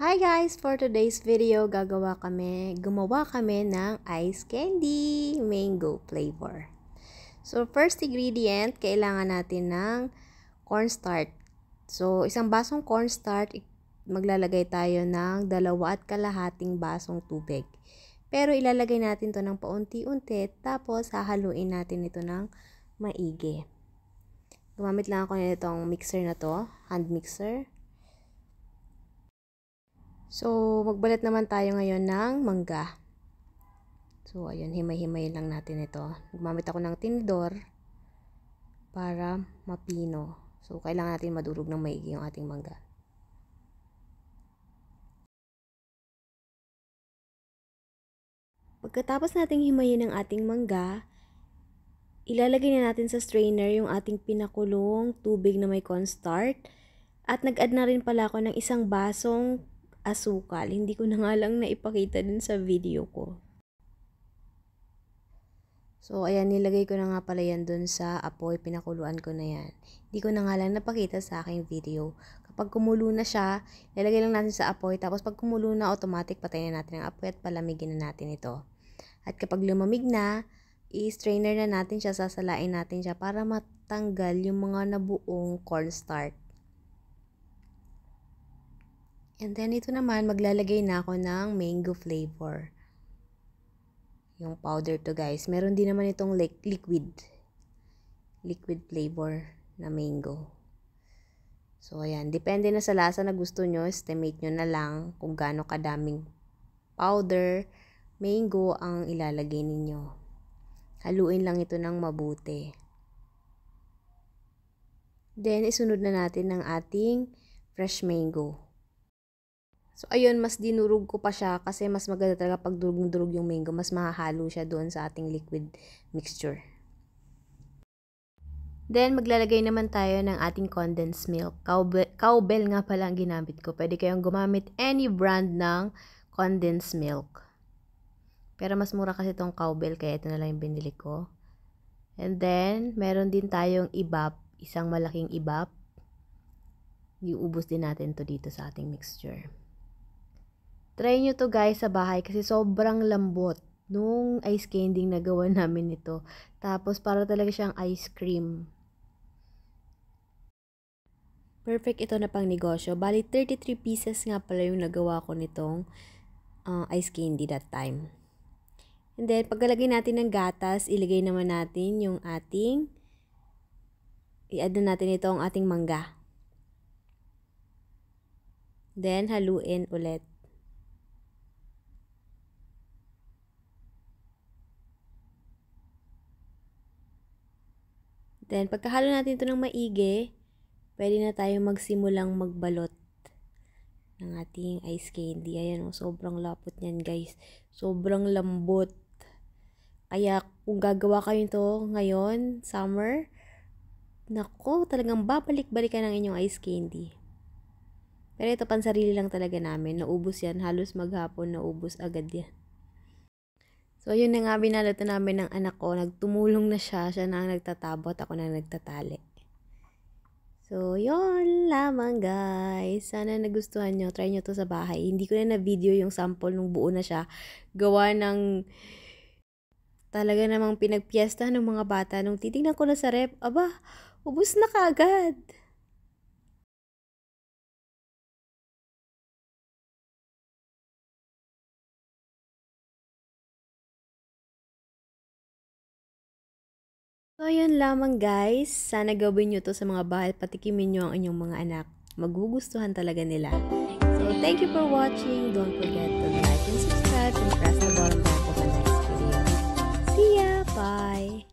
Hi guys! For today's video, gagawa kami, gumawa kami ng ice candy mango flavor. So, first ingredient, kailangan natin ng cornstarch. So, isang basong cornstarch, maglalagay tayo ng dalawa at kalahating basong tubig. Pero ilalagay natin to ng paunti-unti, tapos hahaluin natin ito ng maigi. Gumamit lang ako nitong mixer na to, hand mixer. So, magbalat naman tayo ngayon ng mangga. So, ayun, himay-himay lang natin ito. Gumamit ako ng tinidor para mapino. So, kailangan natin madurog ng maigi yung ating mangga. Pagkatapos nating himayin ang ating mangga, ilalagay na natin sa strainer yung ating pinakulong tubig na may cornstarch. At nag-add na rin pala ako ng isang basong asukal. Hindi ko na nga lang naipakita din sa video ko. So, ayan, nilagay ko na nga pala yan dun sa apoy. Pinakuluan ko na yan. Hindi ko na nga lang napakita sa aking video. Kapag kumulo na siya, ilalagay lang natin sa apoy. Tapos pag kumulo na, automatic patayin na natin ang apoy at palamigin na natin ito. At kapag lumamig na, i-strainer na natin siya, sasalain natin siya para matanggal yung mga nabuong cornstarch. And then, ito naman, maglalagay na ako ng mango flavor. Yung powder to, guys. Meron din naman itong liquid. Liquid flavor na mango. So, ayan. Depende na sa lasa na gusto nyo. Estimate nyo na lang kung gaano kadaming powder, mango ang ilalagay ninyo. Haluin lang ito ng mabuti. Then, isunod na natin ng ating fresh mango. So, ayun, mas dinurog ko pa siya kasi mas maganda talaga pag durog-durog yung mango. Mas mahahalo siya doon sa ating liquid mixture. Then, maglalagay naman tayo ng ating condensed milk. Cowbell, cowbell nga pala ang ginamit ko. Pwede kayong gumamit any brand ng condensed milk. Pero mas mura kasi itong cowbell, kaya ito na lang yung binili ko. And then, meron din tayong ibap, isang malaking ibap. Iubos din natin to dito sa ating mixture. Try nyo to guys sa bahay kasi sobrang lambot nung ice candy na gawa namin ito. Tapos para talaga siyang ice cream. Perfect ito na pang negosyo. Bali 33 pieces nga pala yung nagawa ko nitong uh, ice candy that time. And then pagkalagay natin ng gatas, ilagay naman natin yung ating i-add na natin ito ang ating mangga. Then haluin ulit. Then, pagkahalo natin ito ng maigi, pwede na tayo magsimulang magbalot ng ating ice candy. Ayan, oh, sobrang lapot niyan guys. Sobrang lambot. Kaya, kung gagawa kayo ito ngayon, summer, nako, talagang babalik-balikan ang inyong ice candy. Pero ito, pansarili lang talaga namin. Naubos yan. Halos maghapon, naubos agad yan. So, yun na nga, binalata namin ng anak ko. Nagtumulong na siya. Siya na ang nagtatabot. Ako na nagtatali. So, yun lamang guys. Sana nagustuhan nyo. Try nyo to sa bahay. Hindi ko na na-video yung sample nung buo na siya. Gawa ng talaga namang pinagpiesta ng mga bata. Nung titignan ko na sa rep, aba, ubus na kaagad. So, yun lamang guys. Sana gawin nyo to sa mga bahay. Patikimin nyo ang inyong mga anak. Magugustuhan talaga nila. So, thank you for watching. Don't forget to like and subscribe and press the bell button for the next video. See ya! Bye!